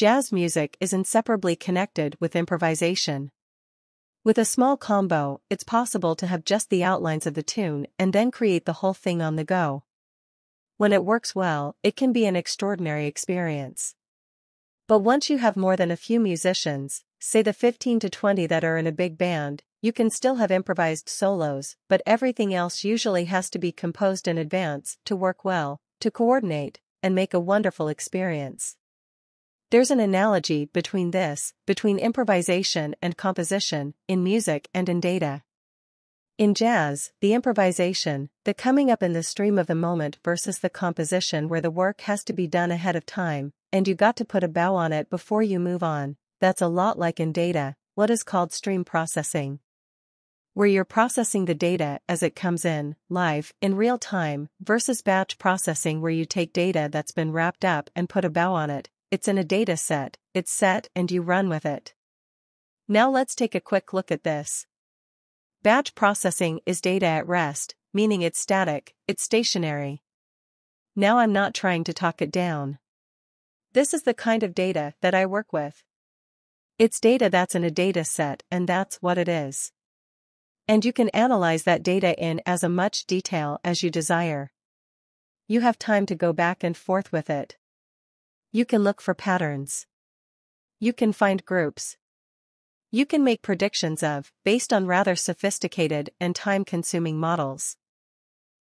Jazz music is inseparably connected with improvisation. With a small combo, it's possible to have just the outlines of the tune and then create the whole thing on the go. When it works well, it can be an extraordinary experience. But once you have more than a few musicians, say the 15 to 20 that are in a big band, you can still have improvised solos, but everything else usually has to be composed in advance to work well, to coordinate, and make a wonderful experience. There's an analogy between this, between improvisation and composition, in music and in data. In jazz, the improvisation, the coming up in the stream of the moment versus the composition where the work has to be done ahead of time, and you got to put a bow on it before you move on, that's a lot like in data, what is called stream processing. Where you're processing the data as it comes in, live, in real time, versus batch processing where you take data that's been wrapped up and put a bow on it, it's in a data set, it's set and you run with it. Now let's take a quick look at this. Batch processing is data at rest, meaning it's static, it's stationary. Now I'm not trying to talk it down. This is the kind of data that I work with. It's data that's in a data set and that's what it is. And you can analyze that data in as much detail as you desire. You have time to go back and forth with it. You can look for patterns. You can find groups. You can make predictions of, based on rather sophisticated and time-consuming models.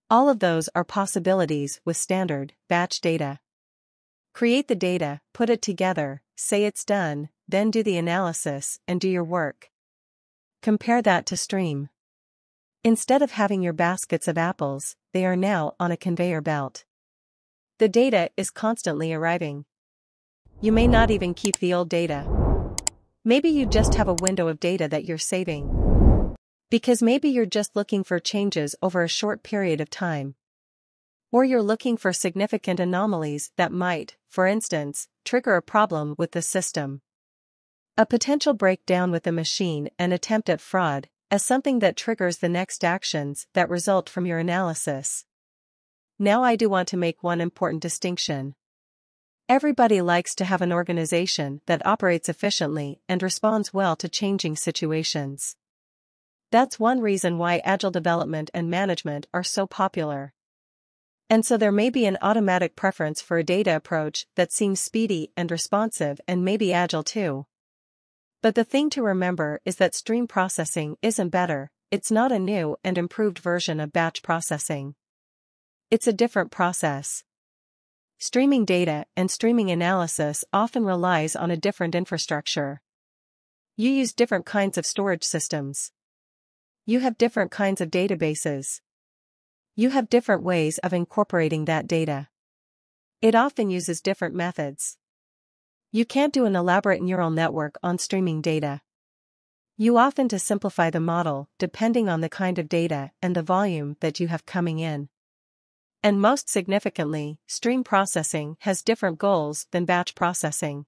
All of those are possibilities with standard, batch data. Create the data, put it together, say it's done, then do the analysis and do your work. Compare that to stream. Instead of having your baskets of apples, they are now on a conveyor belt. The data is constantly arriving. You may not even keep the old data. Maybe you just have a window of data that you're saving. Because maybe you're just looking for changes over a short period of time. Or you're looking for significant anomalies that might, for instance, trigger a problem with the system. A potential breakdown with the machine and attempt at fraud, as something that triggers the next actions that result from your analysis. Now I do want to make one important distinction. Everybody likes to have an organization that operates efficiently and responds well to changing situations. That's one reason why agile development and management are so popular. And so there may be an automatic preference for a data approach that seems speedy and responsive and maybe agile too. But the thing to remember is that stream processing isn't better, it's not a new and improved version of batch processing. It's a different process. Streaming data and streaming analysis often relies on a different infrastructure. You use different kinds of storage systems. You have different kinds of databases. You have different ways of incorporating that data. It often uses different methods. You can't do an elaborate neural network on streaming data. You often to simplify the model depending on the kind of data and the volume that you have coming in. And most significantly, stream processing has different goals than batch processing.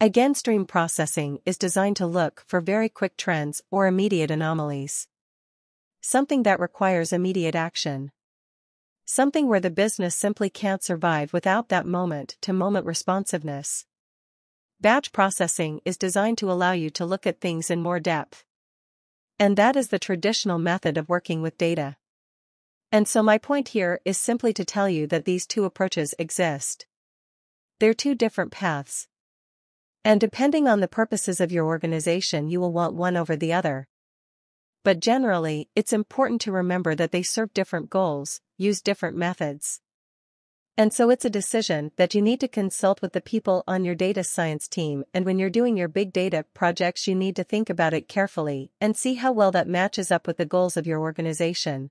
Again stream processing is designed to look for very quick trends or immediate anomalies. Something that requires immediate action. Something where the business simply can't survive without that moment-to-moment responsiveness. Batch processing is designed to allow you to look at things in more depth. And that is the traditional method of working with data. And so my point here is simply to tell you that these two approaches exist. They're two different paths. And depending on the purposes of your organization you will want one over the other. But generally, it's important to remember that they serve different goals, use different methods. And so it's a decision that you need to consult with the people on your data science team and when you're doing your big data projects you need to think about it carefully and see how well that matches up with the goals of your organization.